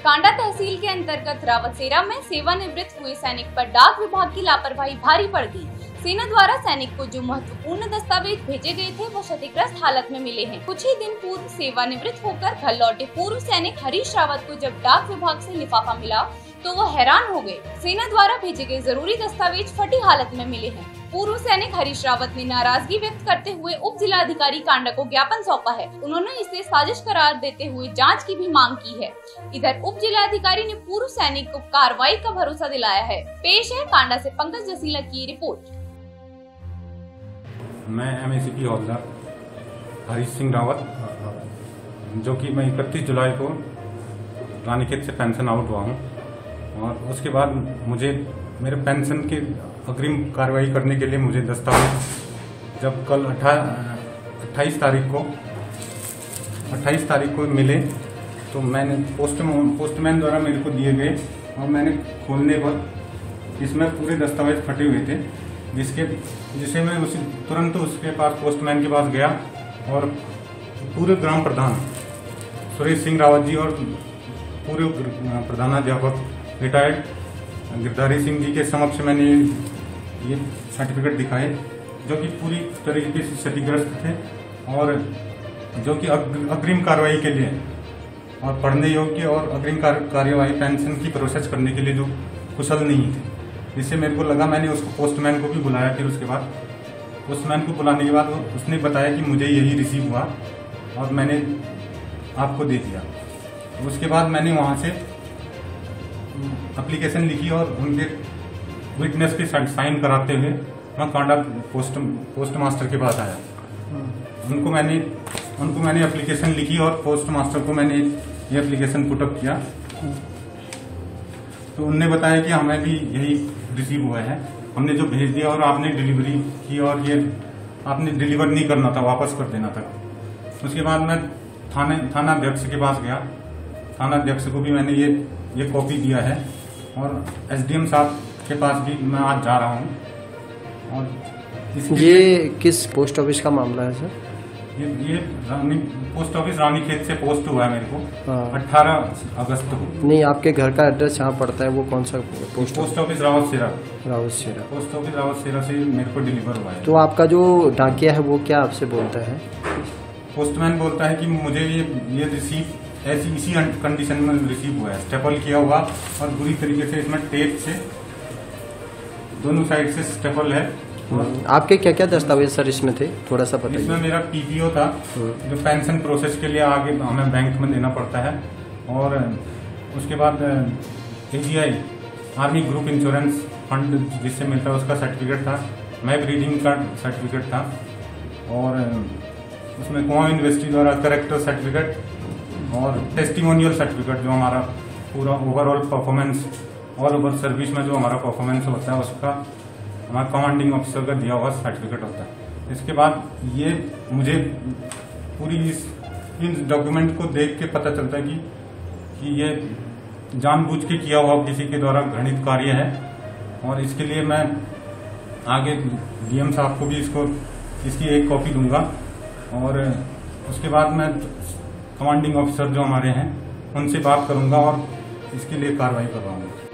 कांडा तहसील के अंतर्गत रावतसेरा में सेवानिवृत्त हुए सैनिक पर डाक विभाग की लापरवाही भारी पड़ गई। सेना द्वारा सैनिक को जो महत्वपूर्ण दस्तावेज़ भेजे गए थे, वो क्षतिग्रस्त हालत में मिले हैं। कुछ ही दिन पूर्व सेवानिवृत्त होकर घर लौटे पूर्व सैनिक हरीश रावत को जब डाक विभाग से लिफाफा मिला तो वो हैरान हो गए। सेना द्वारा भेजे गए ज़रूरी दस्तावेज़ फटी हालत में मिले हैं। पूर्व सैनिक हरीश रावत ने नाराज़गी व्यक्त करते हुए उप जिलाधिकारी कांडा को ज्ञापन सौंपा है। उन्होंने इसे साजिश करार देते हुए जाँच की भी मांग की है। इधर उप जिलाधिकारी ने पूर्व सैनिक को कार्रवाई का भरोसा दिलाया है। पेश है कांडा से पंकज जसीला की रिपोर्ट। मैं एम ए हरीश सिंह रावत, जो कि मैं इकतीस जुलाई को रानीखेत से पेंशन आउट हुआ हूँ। और उसके बाद मुझे, मेरे पेंशन के अग्रिम कार्रवाई करने के लिए मुझे दस्तावेज़, जब कल अट्ठाईस तारीख को, अट्ठाईस तारीख को मिले तो मैंने पोस्ट पोस्टमैन द्वारा मेरे को दिए गए और मैंने खोलने पर इसमें पूरे दस्तावेज़ फटे हुए थे, जिसके, जिसे मैं उसी, तुरंत उसके पास पोस्टमैन के पास गया और पूरे ग्राम प्रधान सुरेश सिंह रावत जी और पूरे प्रधानाध्यापक रिटायर्ड गिरधारी सिंह जी के समक्ष मैंने ये सर्टिफिकेट दिखाए, जो कि पूरी तरीके से क्षतिग्रस्त थे और जो कि अग्रिम कार्रवाई के लिए और पढ़ने योग्य और अग्रिम कार्यवाही पेंशन की प्रोसेस करने के लिए जो कुशल नहीं थे। जिससे मेरे को लगा मैंने उसको पोस्टमैन को भी बुलाया फिर उसके बाद। पोस्टमैन को बुलाने के बाद उसने बताया कि मुझे यही रिसीव हुआ और मैंने आपको दे दिया। उसके बाद मैंने वहाँ से एप्लीकेशन लिखी और उनके विटनेस के साइन कराते हुए मैं कांडा पोस्ट पोस्ट मास्टर के पास आया। उनको मैंने उनको मैंने एप्लीकेशन लिखी और पोस्ट मास्टर को मैंने ये एप्लीकेशन पुटअप किया। तो उनने बताया कि हमें भी यही रिसीव हुआ है। हमने जो भेज दिया और आपने डिलीवरी की और ये आपने डिलीवर नहीं करना था वापस कर देना था। उसके बाद मैं थाने थाना अध्यक्ष के पास गया। थाना अध्यक्ष को भी मैंने ये ये कॉपी दिया है और एसडीएम साहब के पास भी मैं आज जा रहा हूँ। और ये किस पोस्ट ऑफ़िस का मामला है सर ये ये रानी पोस्ट ऑफ़िस रानी खेत से पोस्ट हुआ है मेरे को। अट्ठारह अगस्त को। नहीं आपके घर का एड्रेस यहाँ पड़ता है वो कौन सा post post office Rawat Sera. Rawat Sera. Post office Rawat Sera से मेरे को डिलीवर हुआ है। तो आपका जो डाकिया है वो क्या आपसे बोलता है? पोस्टमैन बोलता है कि मुझे ये ये रिसीव ऐसी इसी कंडीशन में रिसीव हुआ है। स्टेपल किया हुआ और बुरी तरीके से इसमें टेप से दोनों साइड से स्टेपल है। आपके क्या क्या दस्तावेज़ सर इसमें थे? थोड़ा सा इसमें मेरा पीपीओ था जो पेंशन प्रोसेस के लिए आगे हमें बैंक में देना पड़ता है। और उसके बाद AGI army group insurance fund जिससे मिलता है उसका सर्टिफिकेट था। मैप रीडिंग का सर्टिफिकेट था। और उसमें कुआ यूनिवर्सिटी द्वारा करेक्टर सर्टिफिकेट और टेस्टिमोनियल सर्टिफिकेट जो हमारा पूरा overall performance all over service में जो हमारा परफॉर्मेंस होता है, उसका हमारा कमांडिंग ऑफिसर का दिया हुआ सर्टिफिकेट होता है। इसके बाद ये मुझे पूरी इस इन डॉक्यूमेंट को देख के पता चलता है कि कि ये जानबूझ के किया हुआ किसी के द्वारा घृणित कार्य है। और इसके लिए मैं आगे डीएम साहब को भी इसको, इसकी एक कॉपी दूँगा। और उसके बाद मैं कमांडिंग ऑफिसर जो हमारे हैं उनसे बात करूँगा और इसके लिए कार्रवाई करवाऊँगा।